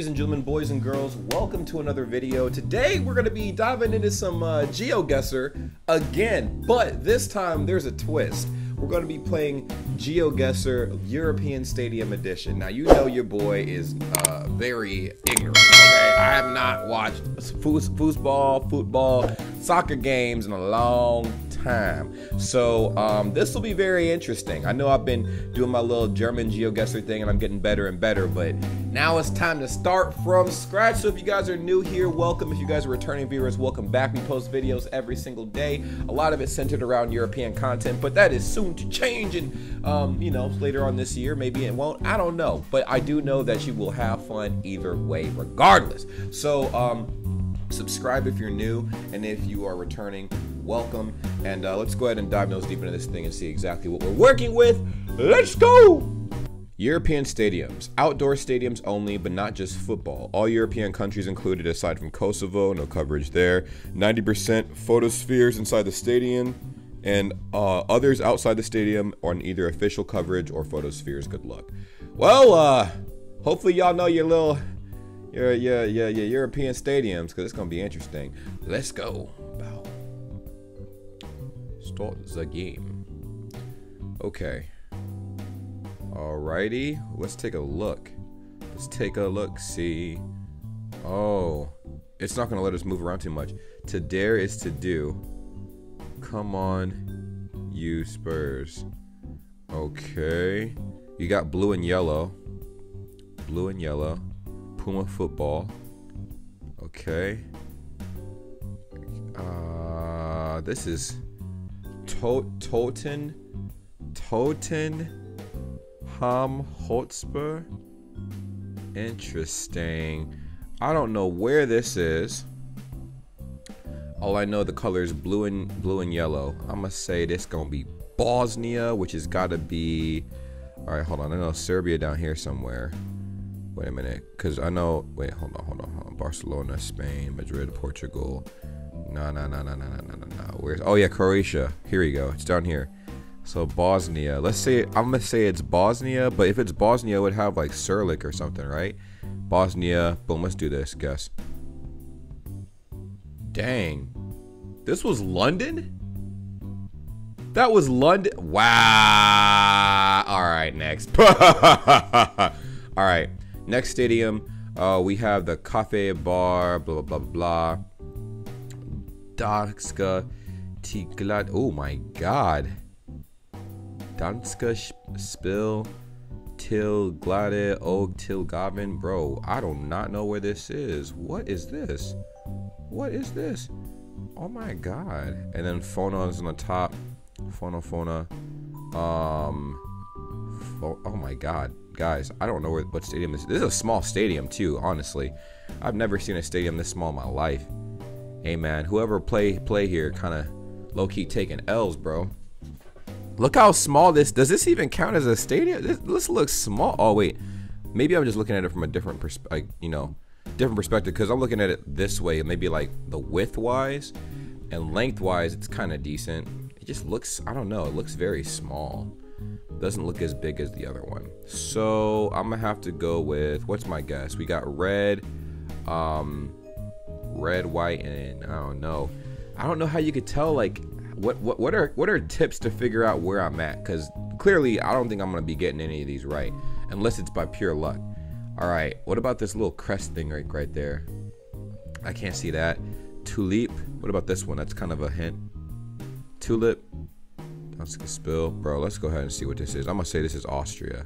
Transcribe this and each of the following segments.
Ladies and gentlemen, boys and girls, welcome to another video. Today we're going to be diving into some uh, GeoGuessr again, but this time there's a twist. We're going to be playing GeoGuessr European Stadium Edition. Now you know your boy is uh, very ignorant, okay? I have not watched foosball, football, soccer games in a long time. So um, this will be very interesting. I know I've been doing my little German GeoGuessr thing and I'm getting better and better, but now it's time to start from scratch. So if you guys are new here, welcome. If you guys are returning viewers, welcome back. We post videos every single day. A lot of it centered around European content, but that is soon to change and um, you know, later on this year, maybe it won't. I don't know. But I do know that you will have fun either way, regardless. So um, subscribe if you're new, and if you are returning, welcome. And uh, let's go ahead and dive nose deep into this thing and see exactly what we're working with. Let's go! European stadiums. Outdoor stadiums only, but not just football. All European countries included aside from Kosovo, no coverage there. 90% photospheres inside the stadium, and uh, others outside the stadium on either official coverage or photospheres. Good luck. Well, uh, hopefully y'all know your little, your, your, your, your European stadiums, because it's going to be interesting. Let's go. Start the game. Okay. Alrighty, let's take a look. Let's take a look, see. Oh, it's not gonna let us move around too much. To dare is to do. Come on, you Spurs. Okay. You got blue and yellow. Blue and yellow. Puma football. Okay. Uh, this is to- Toten, Toten, Ham Hotspur. Interesting. I don't know where this is. All I know the color is blue and blue and yellow. I'm gonna say this gonna be Bosnia, which has gotta be. All right, hold on. I know Serbia down here somewhere. Wait a minute, cause I know. Wait, hold on, hold on, hold on. Barcelona, Spain, Madrid, Portugal. No, no, no, no, no, no, no, no. Where's? Oh yeah, Croatia. Here we go. It's down here. So Bosnia. Let's say I'm gonna say it's Bosnia, but if it's Bosnia, it would have like Serlik or something, right? Bosnia. Boom. Let's do this. Guess. Dang. This was London. That was London. Wow. All right. Next. All right. Next stadium. Uh, we have the Cafe Bar. Blah blah blah blah. Danska Tiglad. Oh my god. Danska Spill Till Glade Og Till Gavin. Bro, I do not know where this is. What is this? What is this? Oh my god. And then Fona is on the top. Fona Fona. Um Oh my god. Guys, I don't know where, what stadium this is. This is a small stadium too, honestly. I've never seen a stadium this small in my life. Hey man, whoever play play here kind of low key taking L's, bro. Look how small this. Does this even count as a stadium? This, this looks small. Oh wait, maybe I'm just looking at it from a different perspective. You know, different perspective because I'm looking at it this way. Maybe like the width wise and length wise, it's kind of decent. It just looks. I don't know. It looks very small. Doesn't look as big as the other one. So I'm gonna have to go with what's my guess? We got red. Um, red, white, and I don't know. I don't know how you could tell like what what what are what are tips to figure out where I'm at because clearly I don't think I'm gonna be getting any of these right unless it's by pure luck. All right, what about this little crest thing right right there? I can't see that. Tulip. What about this one? That's kind of a hint. Tulip. Let's spill, bro. Let's go ahead and see what this is. I'm gonna say this is Austria.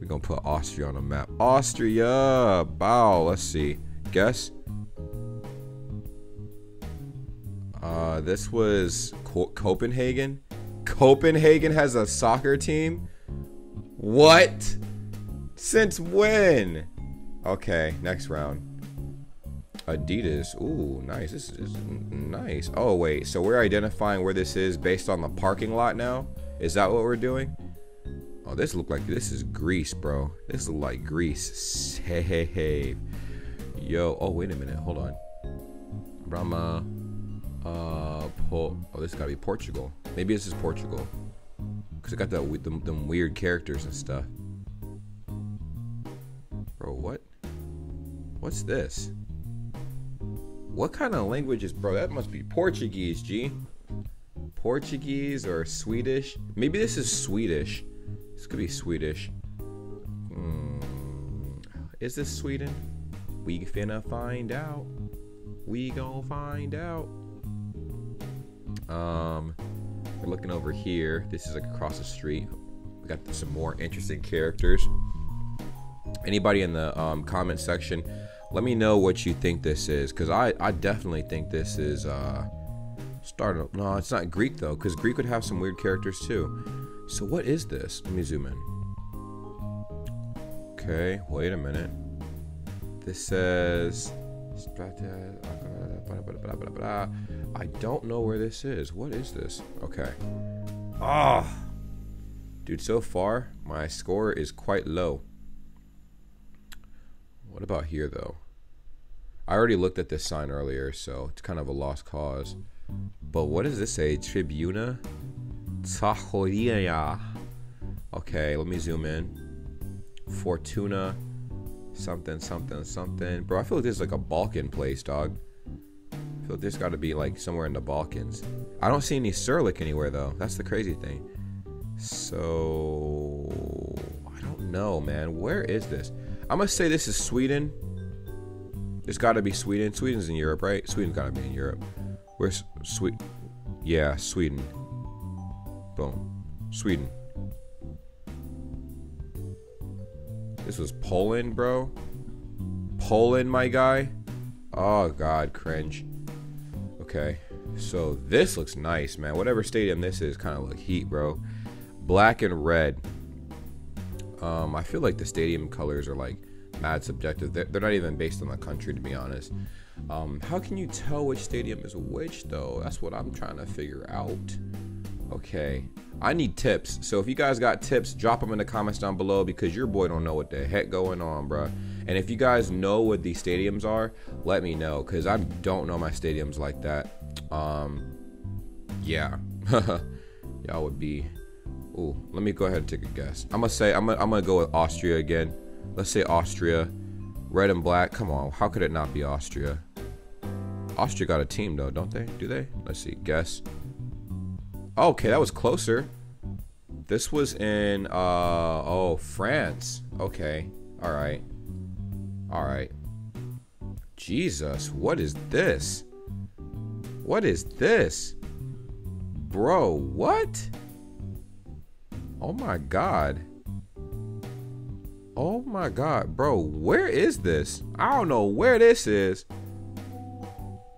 We're gonna put Austria on the map. Austria. Bow. Let's see. Guess. Uh, this was Co Copenhagen. Copenhagen has a soccer team. What? Since when? Okay, next round. Adidas. Ooh, nice. This is nice. Oh, wait. So we're identifying where this is based on the parking lot now? Is that what we're doing? Oh, this look like this is Greece, bro. This look like Greece. Hey. Yo. Oh, wait a minute. Hold on. Brahma. Uh, oh, this gotta be Portugal. Maybe this is Portugal. Because it got that them, them weird characters and stuff. Bro, what? What's this? What kind of language is, bro? That must be Portuguese, G. Portuguese or Swedish? Maybe this is Swedish. This could be Swedish. Hmm. Is this Sweden? We finna find out. We gonna find out. Um, we're looking over here. This is like across the street. We got some more interesting characters. Anybody in the um, comment section, let me know what you think this is, because I I definitely think this is uh start. No, it's not Greek though, because Greek would have some weird characters too. So what is this? Let me zoom in. Okay, wait a minute. This says. I don't know where this is. What is this? Okay. Ah. Oh. Dude, so far, my score is quite low. What about here, though? I already looked at this sign earlier, so it's kind of a lost cause. But what does this say? Tribuna Tsahoria. Okay, let me zoom in. Fortuna. Something, something, something. Bro, I feel like this is like a Balkan place, dog. I feel like this got to be like somewhere in the Balkans. I don't see any Cyrillic anywhere, though. That's the crazy thing. So. I don't know, man. Where is this? I'm to say this is Sweden. It's got to be Sweden. Sweden's in Europe, right? Sweden's got to be in Europe. Where's Sweden? Yeah, Sweden. Boom. Sweden. This was Poland, bro. Poland, my guy. Oh, God, cringe. Okay. So this looks nice, man. Whatever stadium this is, kind of look heat, bro. Black and red. Um, I feel like the stadium colors are like mad subjective. They're, they're not even based on the country, to be honest. Um, how can you tell which stadium is which, though? That's what I'm trying to figure out. Okay. I need tips. So if you guys got tips, drop them in the comments down below because your boy don't know what the heck going on, bro. And if you guys know what these stadiums are, let me know because I don't know my stadiums like that. Um, yeah. Y'all would be. Ooh, let me go ahead and take a guess. I'm gonna say I'm gonna, I'm gonna go with Austria again. Let's say Austria. Red and black. Come on. How could it not be Austria? Austria got a team though, don't they? Do they? Let's see. Guess. Okay, that was closer. This was in uh oh France. Okay. All right. All right. Jesus, what is this? What is this? Bro, what? Oh my god. Oh my god, bro, where is this? I don't know where this is.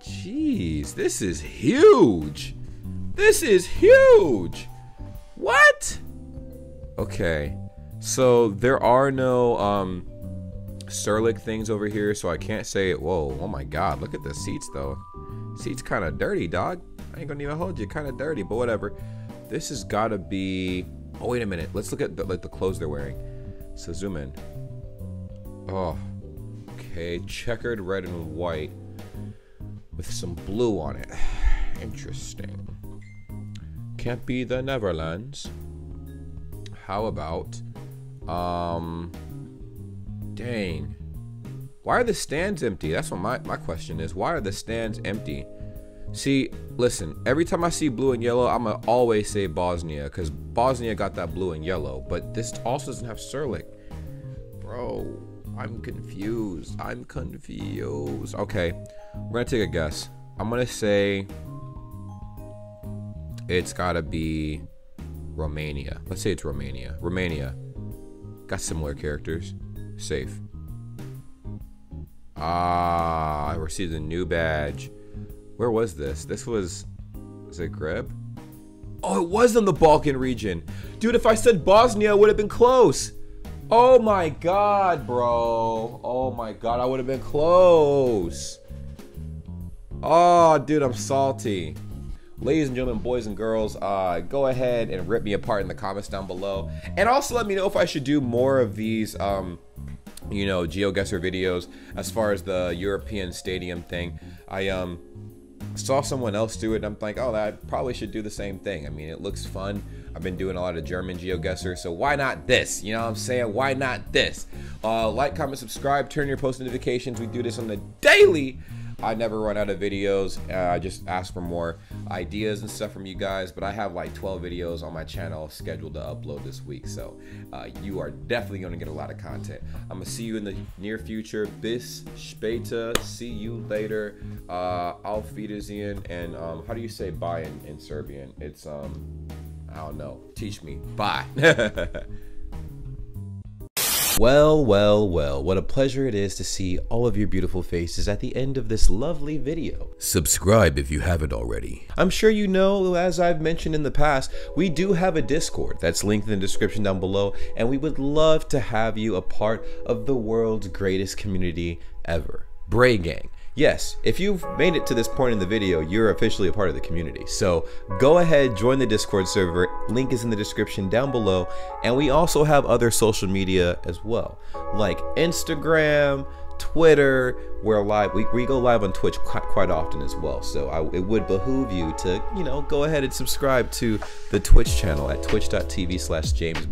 Jeez, this is huge. This is huge. What? Okay. So there are no um Cyrillic things over here, so I can't say it. Whoa, oh my god, look at the seats though. Seats kind of dirty, dog. I ain't gonna even hold you, kind of dirty, but whatever. This has got to be. Oh wait a minute. Let's look at the, like the clothes they're wearing. So zoom in. Oh, okay. Checkered red and white with some blue on it. Interesting. Can't be the Neverlands. How about, um, dang. Why are the stands empty? That's what my, my question is. Why are the stands empty? See, listen, every time I see blue and yellow, I'm going to always say Bosnia because Bosnia got that blue and yellow, but this also doesn't have Cyrillic. Bro, I'm confused. I'm confused. Okay, we're going to take a guess. I'm going to say it's got to be Romania. Let's say it's Romania. Romania. Got similar characters. Safe. Ah, I received a new badge. Where was this? This was Zagreb? Oh, it was in the Balkan region. Dude, if I said Bosnia, it would have been close. Oh my god, bro. Oh my god, I would have been close. Oh, dude, I'm salty. Ladies and gentlemen, boys and girls, uh, go ahead and rip me apart in the comments down below. And also let me know if I should do more of these, um, you know, GeoGuessr videos as far as the European Stadium thing. I, um, saw someone else do it and I'm like, oh, I probably should do the same thing. I mean, it looks fun. I've been doing a lot of German GeoGuessr, so why not this? You know what I'm saying? Why not this? Uh, like, comment, subscribe, turn your post notifications. We do this on the daily. I never run out of videos. Uh, I just ask for more ideas and stuff from you guys. But I have like 12 videos on my channel scheduled to upload this week. So uh, you are definitely going to get a lot of content. I'm going to see you in the near future. Bis später. See you later. Uh, Auf Wiedersehen. And um, how do you say bye in, in Serbian? It's, um, I don't know. Teach me. Bye. Well, well, well, what a pleasure it is to see all of your beautiful faces at the end of this lovely video. Subscribe if you haven't already. I'm sure you know, as I've mentioned in the past, we do have a Discord that's linked in the description down below, and we would love to have you a part of the world's greatest community ever. Bray Gang. Yes, if you've made it to this point in the video, you're officially a part of the community. So go ahead, join the Discord server. Link is in the description down below. And we also have other social media as well, like Instagram, Twitter. We're live. We, we go live on Twitch quite, often as well. So I, it would behoove you to, you know, go ahead and subscribe to the Twitch channel at twitch.tv slash James.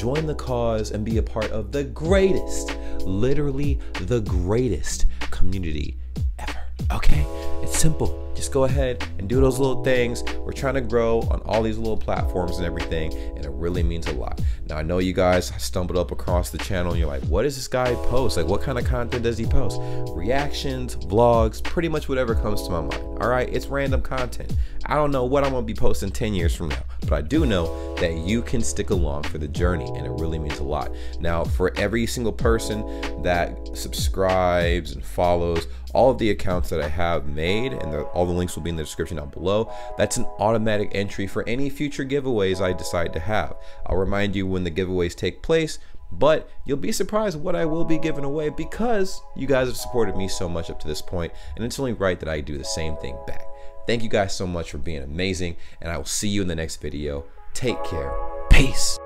Join the cause and be a part of the greatest, literally the greatest community ever. Okay? It's simple. Just go ahead and do those little things. We're trying to grow on all these little platforms and everything, and it really means a lot. Now, I know you guys stumbled up across the channel and you're like, what does this guy post? Like, what kind of content does he post? Reactions, vlogs, pretty much whatever comes to my mind. All right? It's random content. I don't know what I'm to be posting 10 years from now, but I do know that you can stick along for the journey, and it really means a lot. Now, for every single person that subscribes and follows all of the accounts that I have made, and all the links will be in the description down below, that's an automatic entry for any future giveaways I decide to have. I'll remind you when the giveaways take place, but you'll be surprised what I will be giving away because you guys have supported me so much up to this point, and it's only right that I do the same thing back. Thank you guys so much for being amazing, and I will see you in the next video. Take care. Peace.